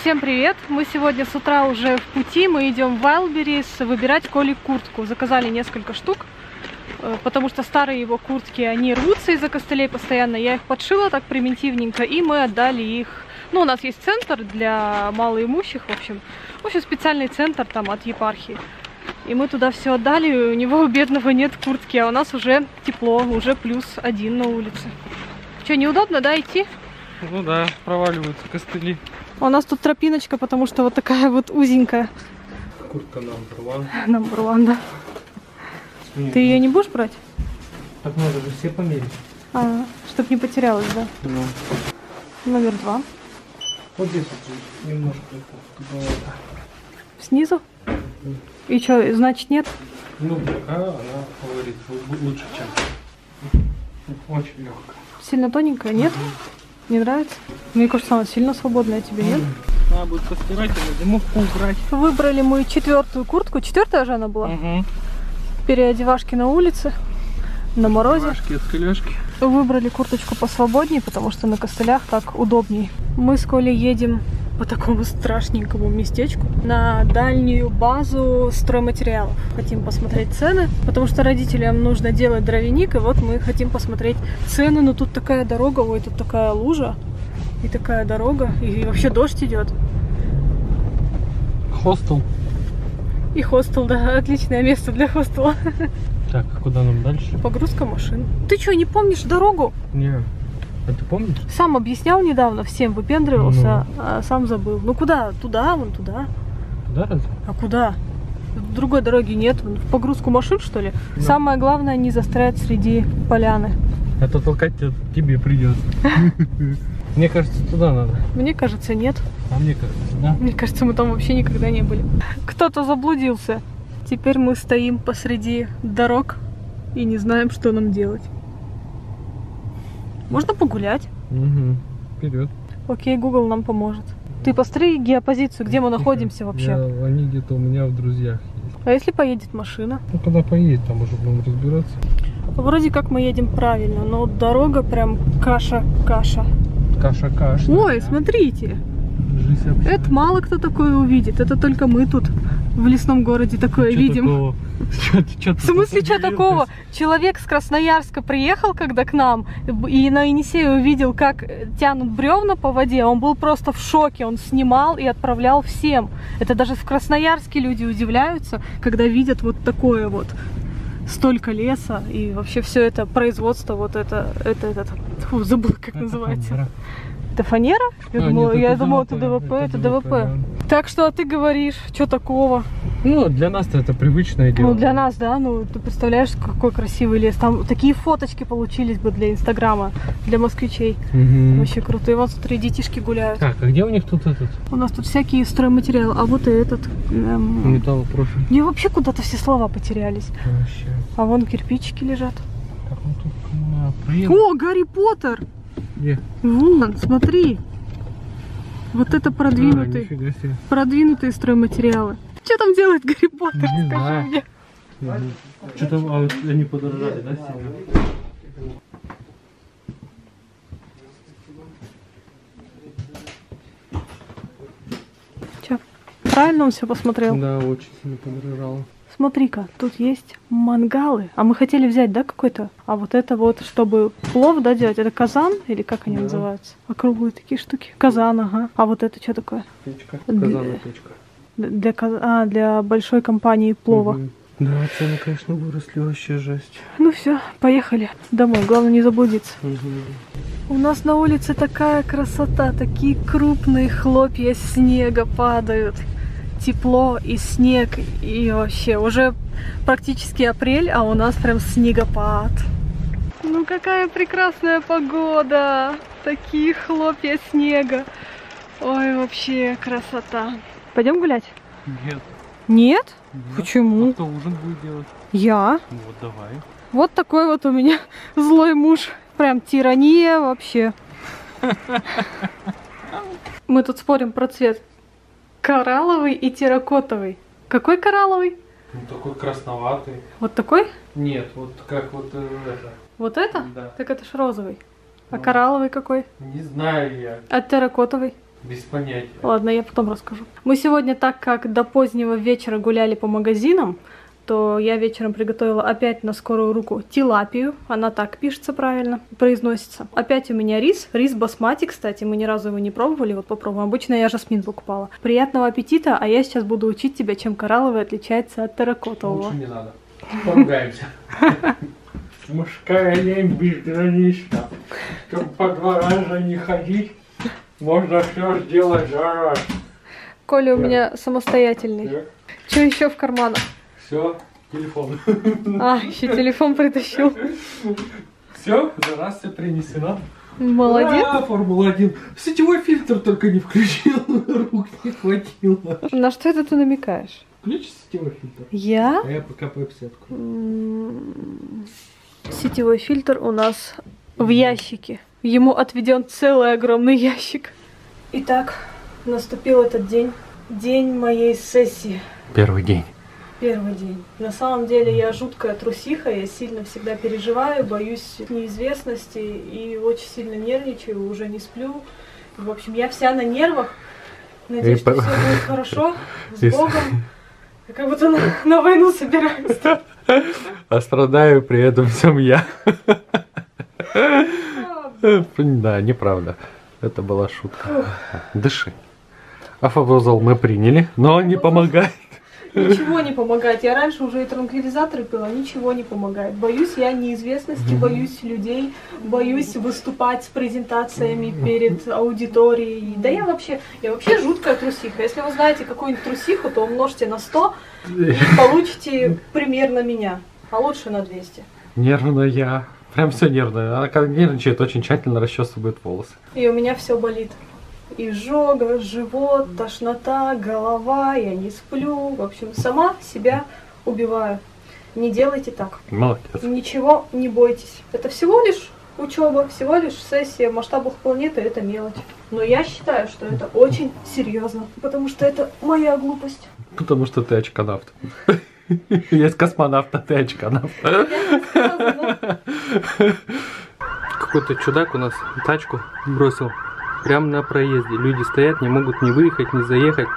Всем привет! Мы сегодня с утра уже в пути, мы идем в Wildberries выбирать Коле куртку. Заказали несколько штук, э, потому что старые его куртки, они рвутся из-за костылей постоянно. Я их подшила так примитивненько, и мы отдали их... Ну, у нас есть центр для малоимущих, в общем. В общем, специальный центр там от епархии. И мы туда все отдали, у него у бедного нет куртки, а у нас уже тепло, уже плюс один на улице. Что, неудобно, да, идти? Ну да, проваливаются костыли. У нас тут тропиночка, потому что вот такая вот узенькая. Куртка number one. Number one, да. Ты ее не будешь брать? Так надо же все померить. А, чтоб не потерялась, да. Ну. Номер два. Вот здесь вот немножко это. Снизу? И что, значит нет? Ну, пока она говорит лучше, чем. Очень легкая. Сильно тоненькая, нет? Не нравится? Мне кажется, она сильно свободная, тебе нет? Надо будет постирать и на зимовку убрать. Выбрали мы четвертую куртку. Четвертая же она была? Угу. Переодевашки на улице, на морозе. Машки, скелешки. Выбрали курточку посвободнее, потому что на костылях так удобнее. Мы с Колей едем по такому страшненькому местечку на дальнюю базу стройматериалов. Хотим посмотреть цены, потому что родителям нужно делать дровяник, и вот мы хотим посмотреть цены, но тут такая дорога, ой, тут такая лужа, и такая дорога, и вообще дождь идет. Хостел. И хостел, да, отличное место для хостела. Так, а куда нам дальше? Погрузка машин. Ты что, не помнишь дорогу? Не. А ты помнишь? Сам объяснял недавно, всем выпендривался, а сам забыл. Ну куда? Туда, вон туда. Туда разве? А куда? Другой дороги нет. В погрузку машин, что ли? Да. Самое главное не застрять среди поляны. А то толкать тебе придется. Мне кажется, туда надо. Мне кажется, нет. А мне кажется, да? Мне кажется, мы там вообще никогда не были. Кто-то заблудился. Теперь мы стоим посреди дорог и не знаем, что нам делать. Можно погулять? Угу. Вперед. Окей, Google нам поможет. Ты посмотри геопозицию, где мы находимся вообще. Я, они где-то у меня в друзьях есть. А если поедет машина? Ну, когда поедет, там уже будем разбираться. Вроде как мы едем правильно, но дорога прям каша-каша. Каша-каша. Ой, смотрите, это мало кто такое увидит, это только мы тут в лесном городе такое Чё видим. такого? Чё чё В смысле, что такого? Человек с Красноярска приехал, когда к нам, и на Енисее увидел, как э, тянут бревна по воде. Он был просто в шоке. Он снимал и отправлял всем. Это даже в Красноярске люди удивляются, когда видят вот такое вот. Столько леса и вообще все это производство, вот это, это, этот, фу, забыл, как Это называется. фанера. Это фанера? Я А, думала, нет, я думала, это ДВП, ДВП, это это ДВП. Так что а ты говоришь, что такого? Ну, для нас-то это привычное дело. Ну, для нас, да, ну, ты представляешь, какой красивый лес. Там такие фоточки получились бы для Инстаграма, для москвичей. Мгм. Вообще круто. И вот, смотри, детишки гуляют. Так, а где у них тут этот У нас тут всякие стройматериалы. А вот и этот. эм, металлопрофиль? Мне вообще куда-то все слова потерялись. Вообще. А вон кирпичики лежат. Так, ну тут а. О, Гарри Поттер! Где? Вон, смотри. Вот это А, продвинутый, нифига себе. продвинутые стройматериалы. Что там делает Гарри Поттер? Не Скажи знаю. мне. Что там, а вот они подорожали, да, сильно? Чё? Правильно он все посмотрел? Да, очень сильно подорожало. Смотри-ка, тут есть мангалы. А мы хотели взять, да, какой-то? А вот это вот, чтобы плов, да, делать, это казан? Или как они Да. называются? Округлые такие штуки. Казан, ага. А вот это что такое? Печка. Для- Казанная печка. Для, а, для большой компании плова. Мгм. Да, цены, конечно, выросли вообще жесть. Ну все, поехали домой. Главное не заблудиться. Мгм. У нас на улице такая красота, такие крупные хлопья снега падают. Тепло и снег, и вообще уже практически апрель, а у нас прям снегопад. Ну какая прекрасная погода! Такие хлопья снега. Ой, вообще красота. Пойдем гулять? Нет. Нет? нет. Почему? А кто ужин будет делать? Я. Ну вот давай. Вот такой вот у меня злой муж. Прям тирания вообще. Мы тут спорим про цвет. Коралловый и терракотовый. Какой коралловый? Ну такой красноватый. Вот такой? Нет, вот как вот э, это. Вот это? Да. Так это ж розовый. А Ну. коралловый какой? Не знаю я. А терракотовый? Без понятия. Ладно, я потом расскажу. Мы сегодня, так как до позднего вечера гуляли по магазинам, то я вечером приготовила опять на скорую руку тилапию. Она так пишется правильно, произносится. Опять у меня рис. Рис басмати, кстати, мы ни разу его не пробовали. Вот попробуем. Обычно я жасмин покупала. Приятного аппетита, а я сейчас буду учить тебя, чем коралловый отличается от терракотового. Лучше не надо. Поругаемся. Мужская лень безгранична. Чтобы по два раза не ходить, можно все сделать за раз. Коля у меня самостоятельный. Что еще в карманах? Все, телефон. А, еще телефон притащил. Все, за раз все принесено. Молодец. А, Формула-1. Сетевой фильтр только не включил, рук не хватило. На что это ты намекаешь? Включи сетевой фильтр. Я? А я пока пепси открою. Сетевой фильтр у нас в ящике. Ему отведен целый огромный ящик. Итак, наступил этот день. День моей сессии. Первый день. Первый день. На самом деле я жуткая трусиха, я сильно всегда переживаю, боюсь неизвестности и очень сильно нервничаю, уже не сплю. В общем, я вся на нервах. Надеюсь, И что по- все будет хорошо, с И Богом. Я как будто на, на войну собираюсь. А страдаю при этом всем я. Да, неправда. Это была шутка. Дыши. Афобозол мы приняли, но не помогает. Ничего не помогает. Я раньше уже и транквилизаторы пила, ничего не помогает. Боюсь я неизвестности, боюсь людей, боюсь выступать с презентациями перед аудиторией. Да я вообще, я вообще жуткая трусиха. Если вы знаете какую-нибудь трусиху, то умножьте на 100 и получите примерно меня, а лучше на 200. Нервная. Прям все нервное. Она когда нервничает, очень тщательно расчесывает волосы. И у меня все болит. Изжога, живот, тошнота, голова, я не сплю. В общем, сама себя убиваю. Не делайте так. Молодец. Ничего не бойтесь. Это всего лишь учеба, всего лишь сессия в масштабах планеты, это мелочь. Но я считаю, что это очень серьезно, потому что это моя глупость. Потому что ты очконавт. Есть космонавт, а ты сказала, Какой-то чудак у нас тачку бросил прямо на проезде. Люди стоят, не могут ни выехать, ни заехать.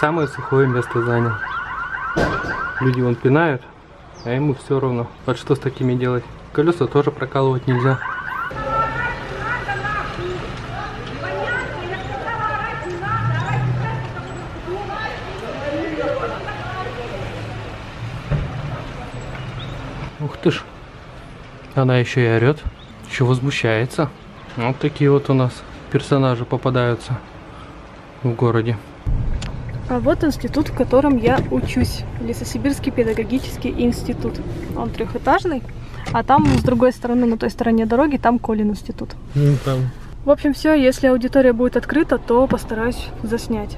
Самое сухое место занял. Люди вон пинают, а ему все равно. Вот что с такими делать? Колеса тоже прокалывать нельзя. Ух ты ж. Она еще и орет, еще возмущается. Вот такие вот у нас персонажи попадаются в городе. А вот институт, в котором я учусь. Лесосибирский педагогический институт. Он трехэтажный, а там с другой стороны, на той стороне дороги, там Колин институт. Ну, там. В общем, все, если аудитория будет открыта, то постараюсь заснять.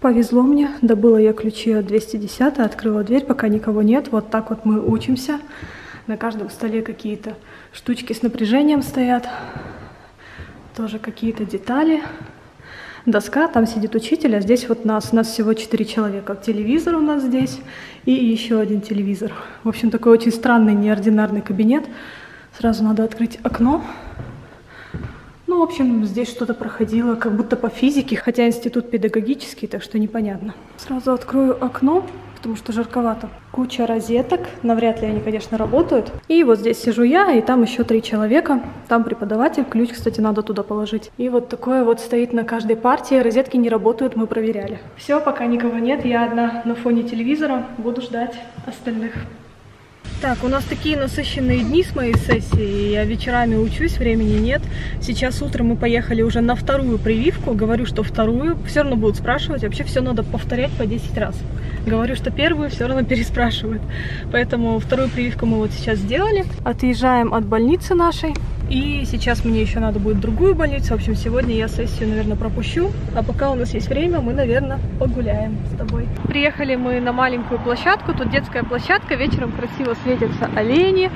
Повезло мне, добыла я ключи от 210, открыла дверь, пока никого нет. Вот так вот мы учимся. На каждом столе какие-то штучки с напряжением стоят. Тоже какие-то детали. Доска, там сидит учитель, а здесь вот нас, нас всего 4 человека. Телевизор у нас здесь и еще один телевизор. В общем, такой очень странный, неординарный кабинет. Сразу надо открыть окно. Ну, в общем, здесь что-то проходило, как будто по физике, хотя институт педагогический, так что непонятно. Сразу открою окно, потому что жарковато. Куча розеток, навряд ли они, конечно, работают. И вот здесь сижу я, и там еще три человека. Там преподаватель, ключ, кстати, надо туда положить. И вот такое вот стоит на каждой партии. Розетки не работают, мы проверяли. Все, пока никого нет, я одна на фоне телевизора, буду ждать остальных. Так, у нас такие насыщенные дни с моей сессией. Я вечерами учусь, времени нет. Сейчас утром мы поехали уже на вторую прививку. Говорю, что вторую. Все равно будут спрашивать. Вообще все надо повторять по 10 раз. Говорю, что первую все равно переспрашивают. Поэтому вторую прививку мы вот сейчас сделали. Отъезжаем от больницы нашей. И сейчас мне еще надо будет в другую больницу. В общем, сегодня я сессию, наверное, пропущу. А пока у нас есть время, мы, наверное, погуляем с тобой. Приехали мы на маленькую площадку. Тут детская площадка. Вечером красиво светятся олени.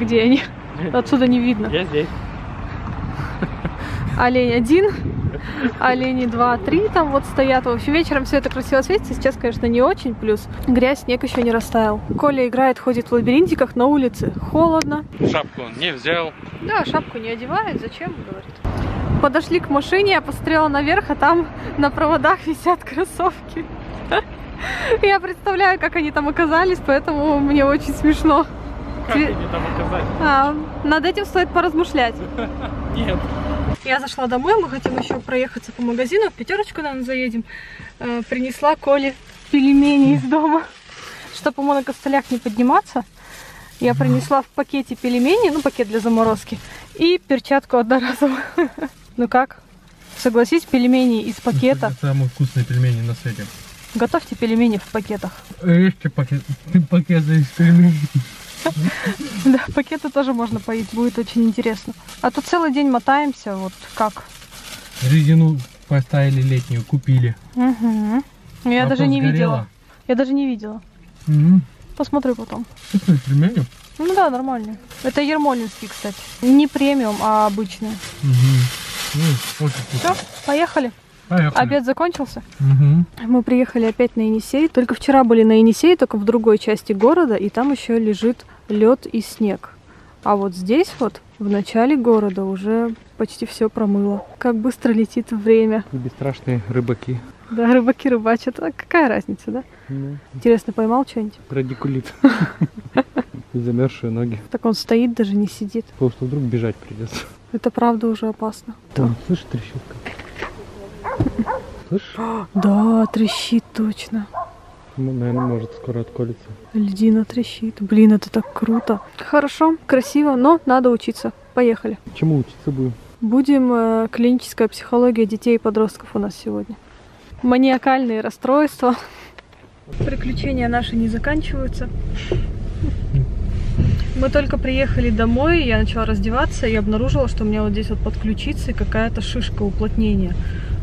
Где они? Отсюда не видно. Я здесь. Олень один, олени два, три там вот стоят. В общем, вечером все это красиво светится. Сейчас, конечно, не очень. Плюс грязь, снег еще не растаял. Коля играет, ходит в лабиринтиках на улице. Холодно. Шапку он не взял. Да, шапку не одевает. Зачем, говорит. Подошли к машине, я посмотрела наверх, а там на проводах висят кроссовки. Я представляю, как они там оказались, поэтому мне очень смешно. Как они там оказались? А, над этим стоит поразмышлять. Нет. Я зашла домой, мы хотим еще проехаться по магазину, в пятерочку, наверное, заедем. Э, принесла Коле пельмени из дома, чтобы ему на костылях не подниматься. Я принесла в пакете пельмени, ну пакет для заморозки, и перчатку одноразовую. Ну как? Согласись, пельмени из пакета. Самые вкусные пельмени на свете. Готовьте пельмени в пакетах. Ешьте пакет, пакеты из пельменей. Да, пакеты тоже можно поить, будет очень интересно. А то целый день мотаемся, вот как. Резину поставили летнюю, купили. Угу. Я А даже не видела. Я даже не видела. Посмотрю потом. Пельмени. Ну да, нормально. Это ермолинский, кстати. Не премиум, а. М, Очень вкусно. Все, поехали. Поехали. Обед закончился. Мгм. Мы приехали опять на Енисей. Только вчера были на Енисей, только в другой части города, и там еще лежит лед и снег. А вот здесь вот, в начале города, уже почти все промыло. Как быстро летит время. И бесстрашные рыбаки. Да, рыбаки рыбачат. А какая разница, да? Интересно, поймал что-нибудь? Радикулит. Замерзшие ноги. Так он стоит, даже не сидит. Потому что вдруг бежать придется. Это правда уже опасно. Там, слышишь, трещотка? Слышишь? Да, трещит точно. Ну, наверное, может скоро отколется. Льдина трещит. Блин, это так круто. Хорошо, красиво, но надо учиться. Поехали. Чему учиться будем? Будем э, клиническая психология детей и подростков у нас сегодня. Маниакальные расстройства. Приключения наши не заканчиваются. Мы только приехали домой, я начала раздеваться и обнаружила, что у меня вот здесь вот под ключицей какая-то шишка уплотнения.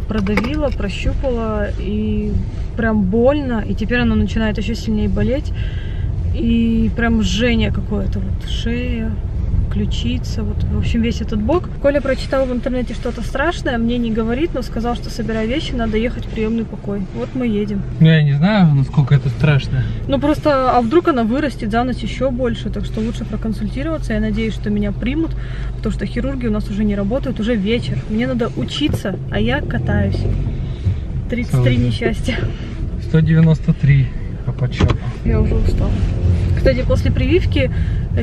Продавила, прощупала и прям больно. И теперь оно начинает еще сильнее болеть. И прям жжение какое-то. Вот шея, ключица, вот, в общем, весь этот бок. Коля прочитал в интернете что-то страшное, мне не говорит, но сказал, что собирай вещи, надо ехать в приемный покой. Вот мы едем. Ну, я не знаю, насколько это страшно. Ну просто, а вдруг она вырастет за ночь еще больше, так что лучше проконсультироваться. Я надеюсь, что меня примут, потому что хирурги у нас уже не работают, уже вечер. Мне надо учиться, а я катаюсь. 33 Целый день. несчастья. 193 по подсчету. Я уже устала. Кстати, после прививки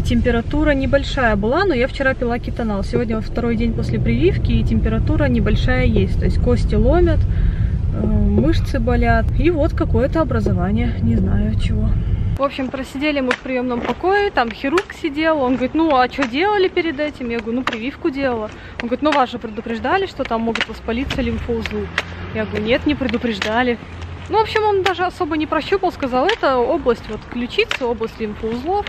температура небольшая была, но я вчера пила кетонал. Сегодня второй день после прививки, и температура небольшая есть. То есть кости ломят, э, мышцы болят. И вот какое-то образование, не знаю чего. В общем, просидели мы в приемном покое, там хирург сидел, он говорит, ну а что делали перед этим? Я говорю, ну прививку делала. Он говорит, ну вас же предупреждали, что там могут воспалиться лимфоузлы. Я говорю, нет, не предупреждали. Ну, в общем, он даже особо не прощупал, сказал, это область вот ключицы, область лимфоузлов.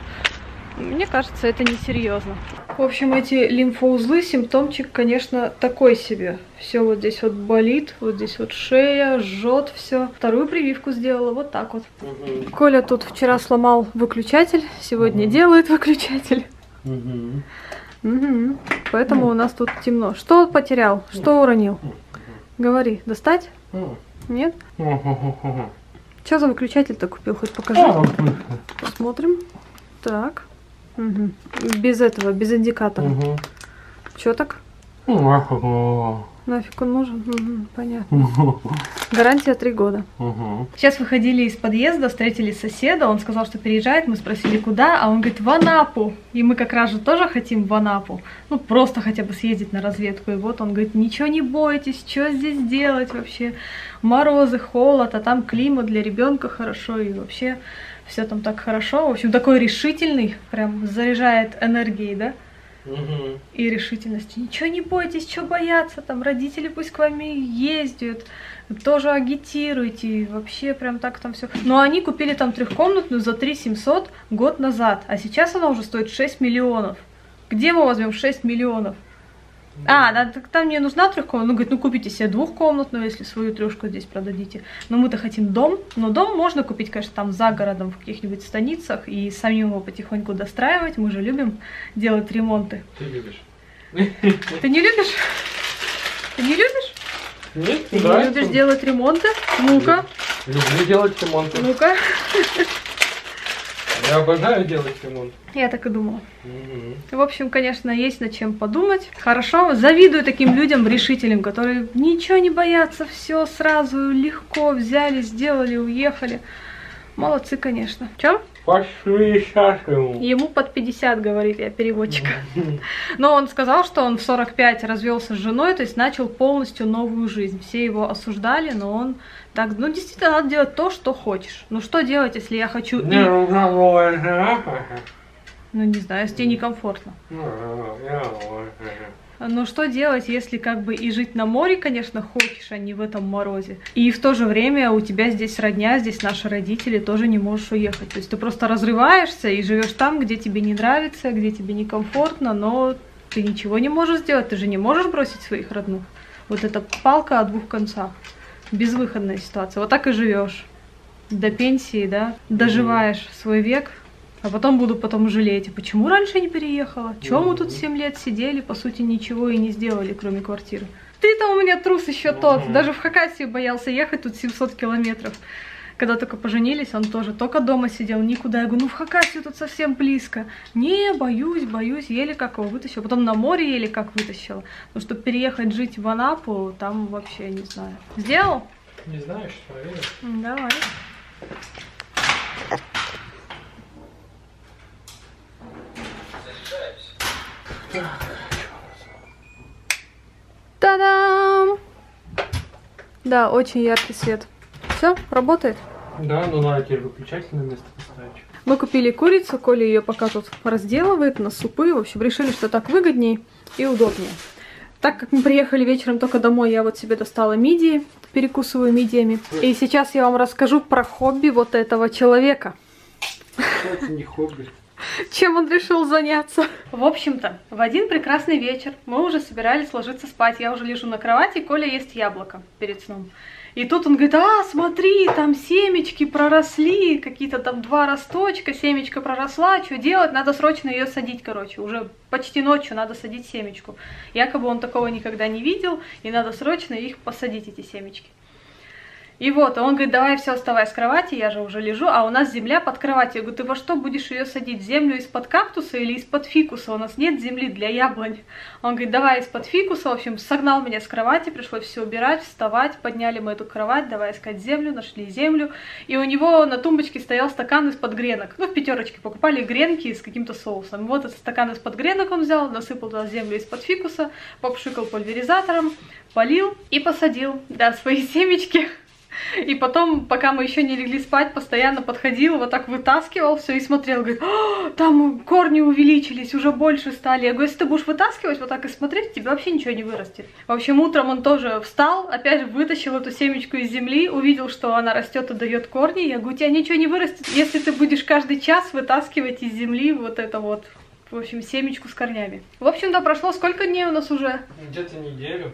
Мне кажется, это несерьезно. В общем, эти лимфоузлы, симптомчик, конечно, такой себе. Все вот здесь вот болит, вот здесь вот шея, жжет все. Вторую прививку сделала вот так вот. Коля тут вчера сломал выключатель, сегодня делает выключатель. Мгм. Поэтому у нас тут темно. Что потерял? Что уронил? Говори, достать? Нет? Что за выключатель-то купил? Хоть покажи. Посмотрим. Так. Мгм. Без этого, без индикатора. Чё так? Нафиг он нужен? Мгм, понятно. Гарантия три года. Сейчас выходили из подъезда, встретили соседа, он сказал, что переезжает, мы спросили, куда, а он говорит, в Анапу. И мы как раз же тоже хотим в Анапу, ну просто хотя бы съездить на разведку. И вот он говорит, ничего не бойтесь, что здесь делать вообще? Морозы, холод, а там климат для ребенка хорошо, и вообще все там так хорошо. В общем, такой решительный, прям заряжает энергией, да? и решительностью. Ничего не бойтесь, что бояться, там родители пусть к вам и ездят, тоже агитируйте, вообще прям так там все. Но они купили там трехкомнатную за 3 700 год назад, а сейчас она уже стоит 6 миллионов. Где мы возьмем 6 миллионов? А, да, так там мне нужна трехкомнатная. Ну, говорит, ну купите себе двухкомнатную, если свою трешку здесь продадите. Но мы-то хотим дом. Но дом можно купить, конечно, там за городом, в каких-нибудь станицах, и самим его потихоньку достраивать. Мы же любим делать ремонты. Ты любишь? Ты не любишь? Ты не любишь? Нет, Ты не любишь делать ремонты? Ну-ка, Люблю делать ремонт. ну-ка. Я обожаю делать ремонт. Я так и думала. В общем, конечно, есть над чем подумать. Хорошо, завидую таким людям, решителям, которые ничего не боятся, все сразу легко взяли, сделали, уехали. Молодцы, конечно. Чем? Пошли сейчас ему. Ему под 50, говорит я, переводчик. Но он сказал, что он в 45 развелся с женой, то есть начал полностью новую жизнь. Все его осуждали, но он так, ну действительно, надо делать то, что хочешь. Ну что делать, если я хочу... Не и- жена. Ну не знаю, если тебе некомфортно. Но что делать, если как бы и жить на море, конечно, хочешь, а не в этом морозе. И в то же время у тебя здесь родня, здесь наши родители, тоже не можешь уехать. То есть ты просто разрываешься и живешь там, где тебе не нравится, где тебе некомфортно, но ты ничего не можешь сделать, ты же не можешь бросить своих родных. Вот это палка о двух концах. Безвыходная ситуация. Вот так и живешь. До пенсии, да, доживаешь свой век, а потом буду потом жалеть, а почему раньше не переехала? Чего мы тут 7 лет сидели, по сути, ничего и не сделали, кроме квартиры? Ты-то у меня трус еще тот, даже в Хакасию боялся ехать тут 700 километров. Когда только поженились, он тоже только дома сидел, никуда. Я говорю, ну в Хакасию тут совсем близко. Не, боюсь, боюсь, еле как его вытащил. Потом на море еле как вытащила. Но чтобы переехать жить в Анапу, там вообще не знаю. Сделал? Не знаю, что проверю. Давай. Та-дам! Да, очень яркий свет. Все, работает. Да, ну надо теперь выключатель на место поставить. Мы купили курицу, Коля ее пока тут разделывает на супы. В общем, решили, что так выгодней и удобнее. Так как мы приехали вечером только домой, я вот себе достала мидии, перекусываю мидиями. И сейчас я вам расскажу про хобби вот этого человека. Это не хобби. Чем он решил заняться? В общем-то, в один прекрасный вечер мы уже собирались ложиться спать. Я уже лежу на кровати, Коля ест яблоко перед сном. И тут он говорит, а, смотри, там семечки проросли, какие-то там два росточка, семечка проросла, что делать? Надо срочно ее садить, короче, уже почти ночью надо садить семечку. Якобы он такого никогда не видел, и надо срочно их посадить, эти семечки. И вот, он говорит, давай все, вставай с кровати, я же уже лежу, а у нас земля под кроватью. Я говорю, ты во что будешь ее садить? Землю из-под кактуса или из-под фикуса? У нас нет земли для яблонь. Он говорит, давай из-под фикуса. В общем, согнал меня с кровати, пришлось все убирать, вставать, подняли мы эту кровать, давай искать землю, нашли землю. И у него на тумбочке стоял стакан из-под гренок. Ну, в пятерочке покупали гренки с каким-то соусом. Вот этот стакан из-под гренок он взял, насыпал туда землю из-под фикуса, попшикал пульверизатором, полил и посадил, да, свои семечки. И потом, пока мы еще не легли спать, постоянно подходил, вот так вытаскивал все и смотрел, говорит, «А, там корни увеличились, уже больше стали. Я говорю, если ты будешь вытаскивать вот так и смотреть, тебе вообще ничего не вырастет. В общем, утром он тоже встал, опять же вытащил эту семечку из земли, увидел, что она растет и дает корни. Я говорю, у тебя ничего не вырастет, если ты будешь каждый час вытаскивать из земли вот это вот, в общем, семечку с корнями. В общем-то, прошло сколько дней у нас уже? Где-то неделю.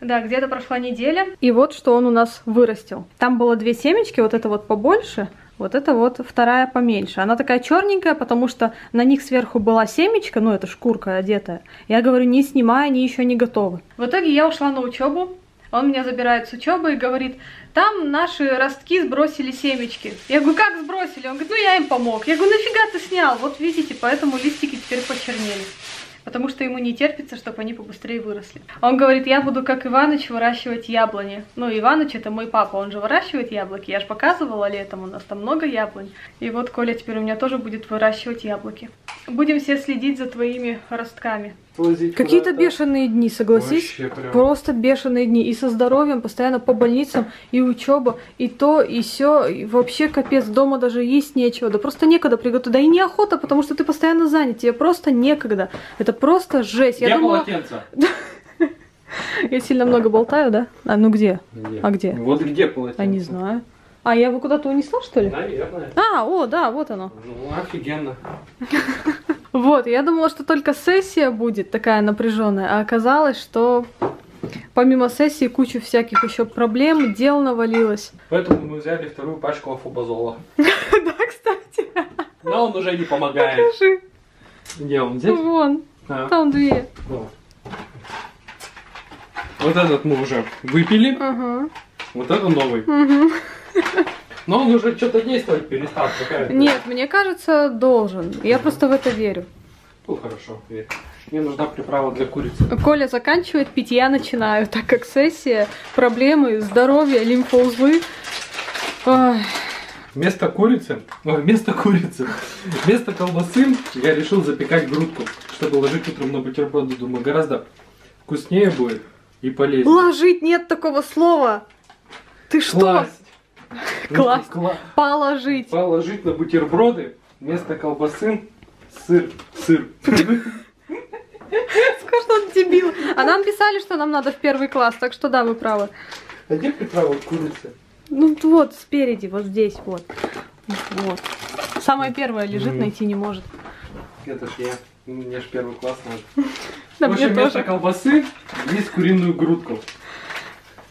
Да, где-то прошла неделя. И вот что он у нас вырастил. Там было две семечки, вот это вот побольше, вот это вот вторая поменьше. Она такая черненькая, потому что на них сверху была семечка, ну это шкурка одетая. Я говорю, не снимай, они еще не готовы. В итоге я ушла на учебу. Он меня забирает с учебы и говорит, там наши ростки сбросили семечки. Я говорю, как сбросили? Он говорит, ну я им помог. Я говорю, нафига ты снял? Вот видите, поэтому листики теперь почернели потому что ему не терпится, чтобы они побыстрее выросли. Он говорит, я буду как Иваныч выращивать яблони. Ну, Иваныч это мой папа, он же выращивает яблоки. Я же показывала летом, у нас там много яблонь. И вот Коля теперь у меня тоже будет выращивать яблоки. Будем все следить за твоими ростками. Какие-то бешеные дни, согласись? Прям. Просто бешеные дни. И со здоровьем, постоянно по больницам, и учеба, и то, и все. И вообще капец, дома даже есть нечего. Да просто некогда приготовить. Да и неохота, потому что ты постоянно занят. Тебе просто некогда. Это просто жесть. Я Где думала... полотенце? Я сильно много болтаю, да? А ну где? Где? А где? Вот где полотенце? А не знаю. А я его куда-то унесла, что ли? Наверное. А, о, да, вот оно. Ну, офигенно. Вот, я думала, что только сессия будет такая напряженная, а оказалось, что помимо сессии кучу всяких еще проблем, дел навалилось. Поэтому мы взяли вторую пачку афобазола. Да, кстати. Но он уже не помогает. Покажи. Где он? Здесь? Вон, А, там две. вот. Этот мы уже выпили. Вот это новый. Но он уже что-то действовать перестал. Какая Нет, мне кажется, должен. Я просто в это верю. Ну, хорошо, верь. Мне нужна приправа для курицы. Коля заканчивает пить, я начинаю, так как сессия, проблемы, здоровье, лимфоузлы. Ой, Вместо курицы, вместо курицы, вместо колбасы я решил запекать грудку, чтобы ложить утром на бутерброды. Думаю, гораздо вкуснее будет и полезнее. Ложить нет такого слова. Ты что? Класть. Класть. Кла- Положить. Положить на бутерброды вместо колбасы сыр. Сыр. Скажи, что он дебил. А нам писали, что нам надо в первый класс, так что да, вы правы. А где приправа к курице? Ну вот, спереди, вот здесь, вот. Вот. Самое первое лежит, Мгм. найти не может. Это ж я. Мне ж первый класс надо. В общем, вместо колбасы есть куриную грудку.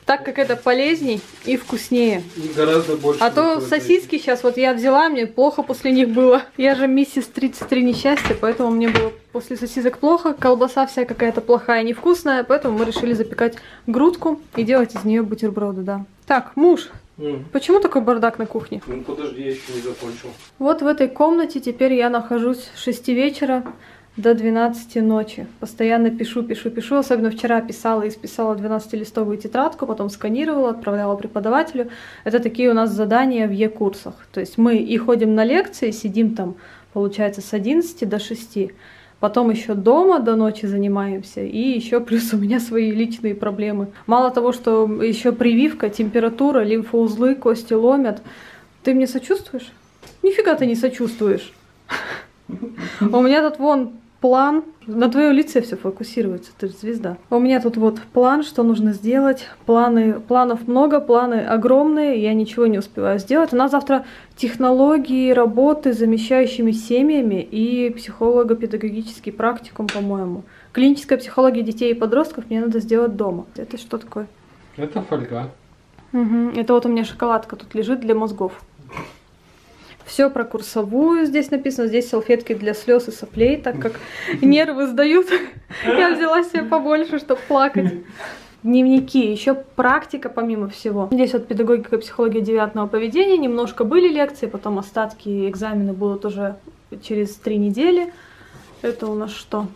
Так как это полезней и вкуснее. И гораздо больше. А то сосиски сейчас вот я взяла, мне плохо после них было. Я же миссис 33 несчастья, поэтому мне было после сосисок плохо. Колбаса вся какая-то плохая, невкусная, поэтому мы решили запекать грудку и делать из нее бутерброды, да. Так, муж, М. почему такой бардак на кухне? Ну подожди, я еще не закончил. Вот в этой комнате теперь я нахожусь с 6 вечера до 12 ночи. Постоянно пишу, пишу, пишу. Особенно вчера писала и списала 12-листовую тетрадку, потом сканировала, отправляла преподавателю. Это такие у нас задания в Е-курсах. То есть мы и ходим на лекции, сидим там, получается, с 11 до 6. Потом еще дома до ночи занимаемся, и еще плюс у меня свои личные проблемы. Мало того, что еще прививка, температура, лимфоузлы, кости ломят. Ты мне сочувствуешь? Нифига ты не сочувствуешь. У меня тут вон план. На твоем лице все фокусируется, ты же звезда. У меня тут вот план, что нужно сделать. Планы, планов много, планы огромные, я ничего не успеваю сделать. У нас завтра технологии работы с замещающими семьями и психолого-педагогический практикум, по-моему. Клиническая психология детей и подростков мне надо сделать дома. Это что такое? Это фольга. Мгм. Это вот у меня шоколадка тут лежит для мозгов. Все про курсовую здесь написано. Здесь салфетки для слез и соплей, так как нервы сдают. Я взяла себе побольше, чтобы плакать. Дневники, еще практика помимо всего. Здесь вот педагогика и психология девятного поведения. Немножко были лекции, потом остатки экзамены будут уже через три недели. Это у нас что?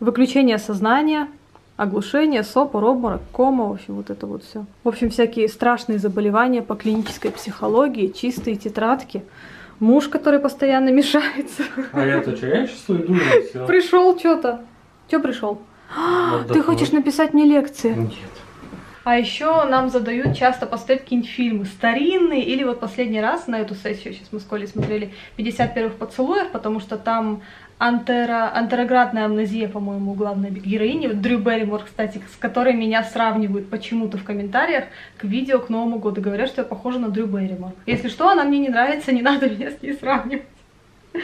Выключение сознания, оглушение, сопор, обморок, кома, в общем, вот это вот все. В общем, всякие страшные заболевания по клинической психологии, чистые тетрадки. Муж, который постоянно мешается. А я-то что? Я сейчас уйду и все. Пришел что-то. Че пришел? Ты хочешь написать мне лекции? Нет. А еще нам задают часто поставить какие-нибудь фильмы старинные, или вот последний раз на эту сессию, сейчас мы с Колей смотрели 50 первых поцелуев, потому что там антера, антероградная амнезия, по-моему, главной героини, вот Дрю Берримор, кстати, с которой меня сравнивают почему-то в комментариях к видео к Новому году, говорят, что я похожа на Дрю Берримор. Если что, она мне не нравится, не надо меня с ней сравнивать.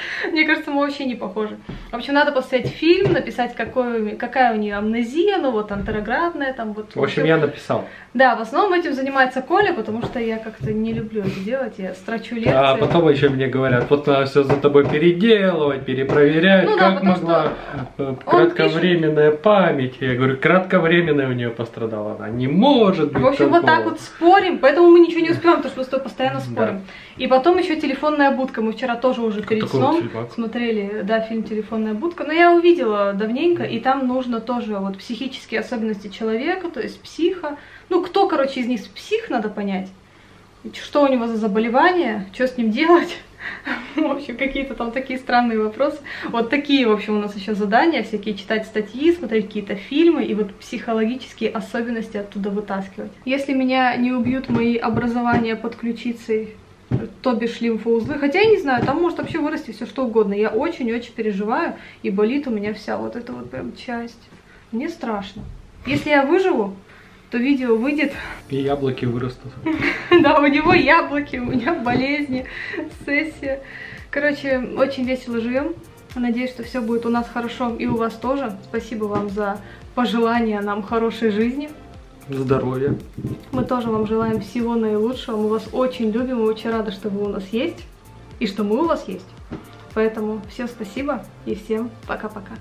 Мне кажется, мы вообще не похожи. В общем, надо поставить фильм, написать, какой, какая у нее амнезия, ну вот антероградная, там вот. В общем, я написал. Да, в основном этим занимается Коля, потому что я как-то не люблю это делать, я строчу лекции. А потом еще мне говорят, вот надо все за тобой переделывать, перепроверять, Ну да, как потому могла э, кратковременная память. Я говорю, кратковременная у нее пострадала, она не может быть В общем, вот так такого». вот спорим, поэтому мы ничего не успеваем, потому что мы с тобой постоянно Да. спорим. И потом еще телефонная будка. Мы вчера тоже уже перед сном смотрели, да, фильм Телефонная будка. Но я увидела давненько, и там нужно тоже вот психические особенности человека, то есть психа. Ну, кто, короче, из них псих, надо понять. Что у него за заболевание, что с ним делать. В общем, какие-то там такие странные вопросы. Вот такие, в общем, у нас еще задания, всякие читать статьи, смотреть какие-то фильмы и вот психологические особенности оттуда вытаскивать. Если меня не убьют мои образования под ключицей, то бишь лимфоузлы, хотя я не знаю, там может вообще вырасти все что угодно. Я очень-очень переживаю, и болит у меня вся вот эта вот прям часть. Мне страшно. Если я выживу, то видео выйдет И яблоки вырастут. Да, у него яблоки, у меня болезни, сессия. Короче, очень весело живем. Надеюсь, что все будет у нас хорошо и у вас тоже. Спасибо вам за пожелания нам хорошей жизни. Здоровья. Мы тоже вам желаем всего наилучшего. Мы вас очень любим и очень рады, что вы у нас есть. И что мы у вас есть. Поэтому всем спасибо и всем пока-пока.